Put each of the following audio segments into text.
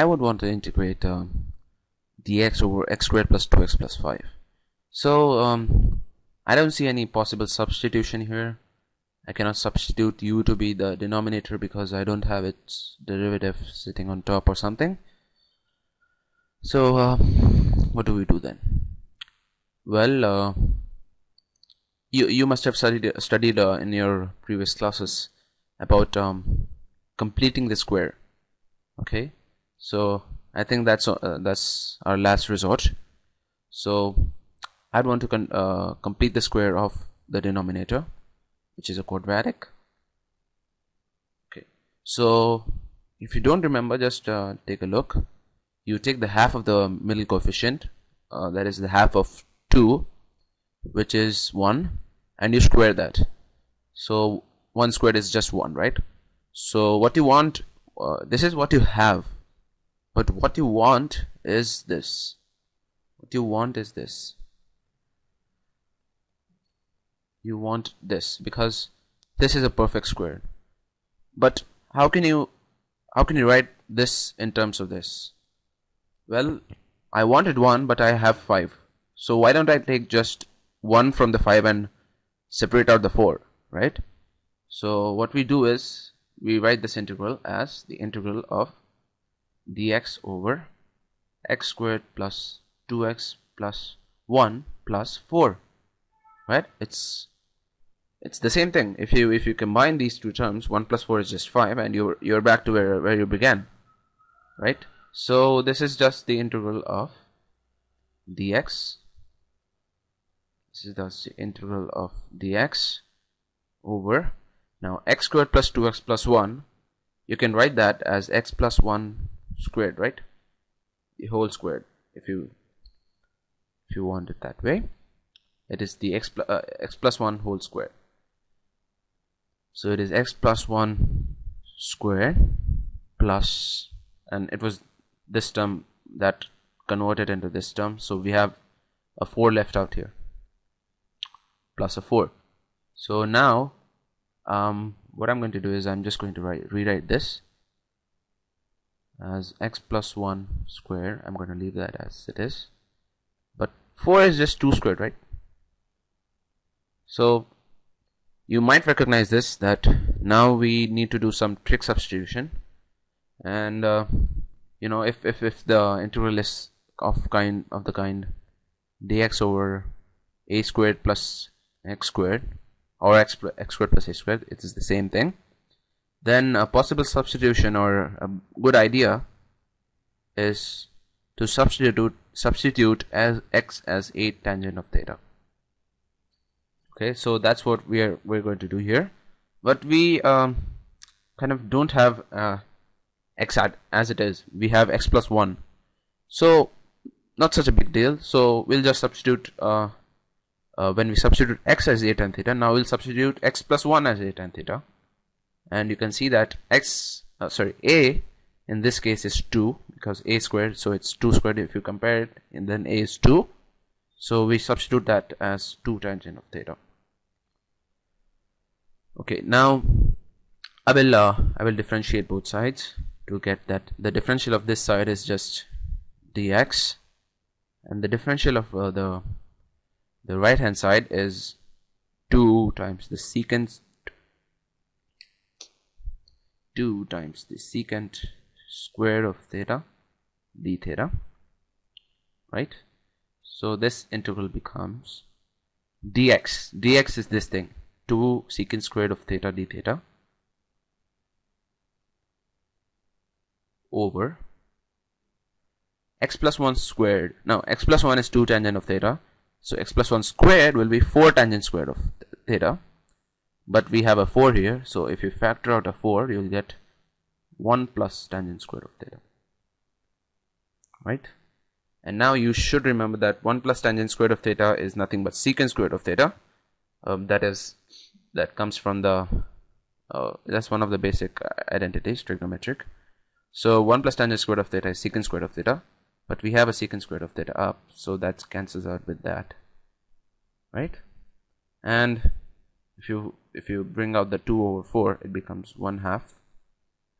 I would want to integrate um, dx over x squared plus 2x plus 5 so um, I don't see any possible substitution here. I cannot substitute u to be the denominator because I don't have its derivative sitting on top or something. So uh, what do we do then? Well uh, you you must have studied studied uh, in your previous classes about um, completing the square. Okay so I think that's uh, that's our last resort. So I'd want to uh, complete the square of the denominator which is a quadratic. Okay. So if you don't remember just uh, take a look. You take the half of the middle coefficient uh, that is the half of 2 which is 1 and you square that. So 1 squared is just 1 right? So what you want uh, this is what you have but what you want is this. What you want is this. You want this because this is a perfect square. But how can you how can you write this in terms of this? Well I wanted 1 but I have 5 so why don't I take just 1 from the 5 and separate out the 4 right? So what we do is we write this integral as the integral of dx over x squared plus 2x plus 1 plus 4 right? It's it's the same thing. If you if you combine these two terms 1 plus 4 is just 5 and you're you're back to where where you began right? So this is just the integral of dx. This is the integral of dx over now x squared plus 2x plus 1 you can write that as x plus 1 squared right? The whole squared if you if you want it that way. It is the x, uh, x plus 1 whole square so it is x plus 1 squared plus and it was this term that converted into this term. So we have a 4 left out here plus a 4 so now um, what I'm going to do is I'm just going to write rewrite this as x plus 1 square I'm going to leave that as it is. But 4 is just 2 squared right? So you might recognize this that now we need to do some trick substitution. And uh, you know if, if if the integral is of kind of the kind dx over a squared plus x squared or x, x squared plus a squared it is the same thing then a possible substitution or a good idea is to substitute substitute as x as a tangent of theta. Okay so that's what we are we're going to do here. But we um, kind of don't have uh, x as it is. We have x plus 1 so not such a big deal. So we'll just substitute uh, uh, when we substitute x as a tan theta now we'll substitute x plus 1 as a tan theta and you can see that x uh, sorry a in this case is 2 because a squared so it's 2 squared if you compare it and then a is 2 so we substitute that as 2 tangent of theta. Okay now I will uh, I will differentiate both sides to get that. The differential of this side is just dx and the differential of uh, the the right hand side is 2 times the secant 2 times the secant square of theta d theta right so this integral becomes dx dx is this thing 2 secant squared of theta d theta over x plus 1 squared. Now x plus 1 is 2 tangent of theta. So x plus 1 squared will be 4 tangent squared of theta. But we have a 4 here. So if you factor out a 4, you'll get 1 plus tangent squared of theta. Right? And now you should remember that 1 plus tangent squared of theta is nothing but secant squared of theta. Um, that is, that comes from the, uh, that's one of the basic identities, trigonometric. So 1 plus tangent squared of theta is secant squared of theta. But we have a secant squared of theta up. So that cancels out with that. Right? And if you if you bring out the 2 over 4 it becomes 1 half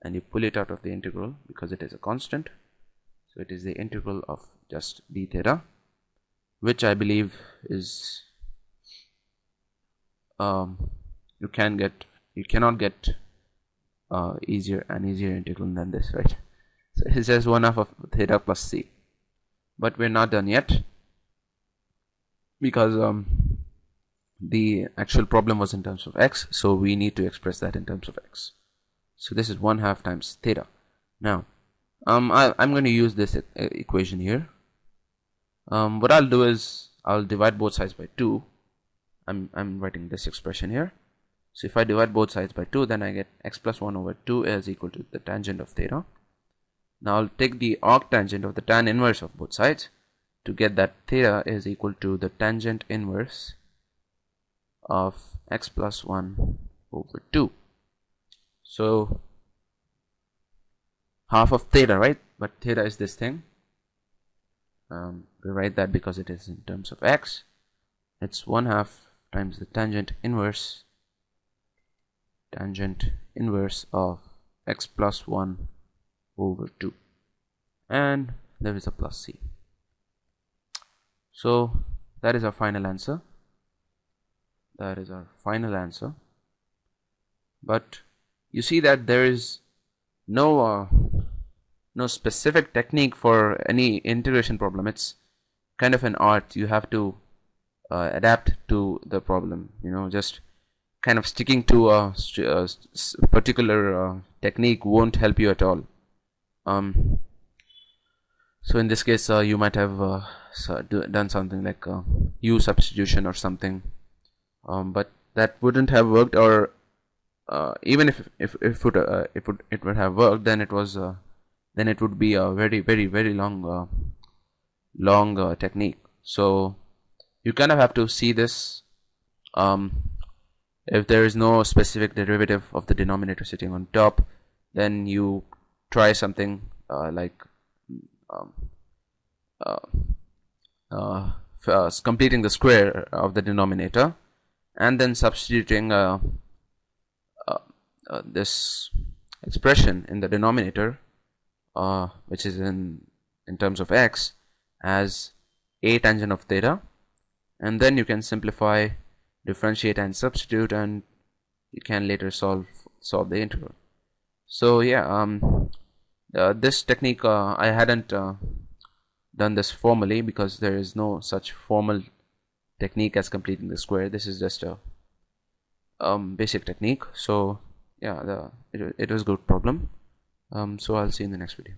and you pull it out of the integral because it is a constant. So it is the integral of just d theta which I believe is um, you can get you cannot get uh, easier and easier integral than this right? So it says 1 half of theta plus c. But we're not done yet because um, the actual problem was in terms of x so we need to express that in terms of x. So this is 1 half times theta. Now um, I, am going to use this e equation here. Um, what I'll do is I'll divide both sides by 2 I'm, I'm writing this expression here. So if I divide both sides by 2 then I get x plus 1 over 2 is equal to the tangent of theta. Now I'll take the arctangent of the tan inverse of both sides to get that theta is equal to the tangent inverse of x plus 1 over 2 so half of theta right? But theta is this thing. Um, we write that because it is in terms of x. It's 1 half times the tangent inverse tangent inverse of x plus 1 over 2 and there is a plus c. So that is our final answer that is our final answer. But you see that there is no uh, no specific technique for any integration problem. It's kind of an art. You have to uh, adapt to the problem you know just kind of sticking to a, a particular uh, technique won't help you at all. Um, so in this case uh, you might have uh, done something like uh, u substitution or something um, but that wouldn't have worked or uh, even if if if it, uh, if it, it would have worked then it was uh, then it would be a very very very long uh, long uh, technique. So you kind of have to see this um, if there is no specific derivative of the denominator sitting on top then you try something uh, like um, completing the square of the denominator and then substituting uh, uh, uh, this expression in the denominator uh, which is in in terms of x as a tangent of theta. And then you can simplify differentiate and substitute and you can later solve solve the integral. So yeah um uh, this technique uh, I hadn't done this formally because there is no such formal technique as completing the square. This is just a um, basic technique. So yeah the it, it was good problem. Um, so I'll see you in the next video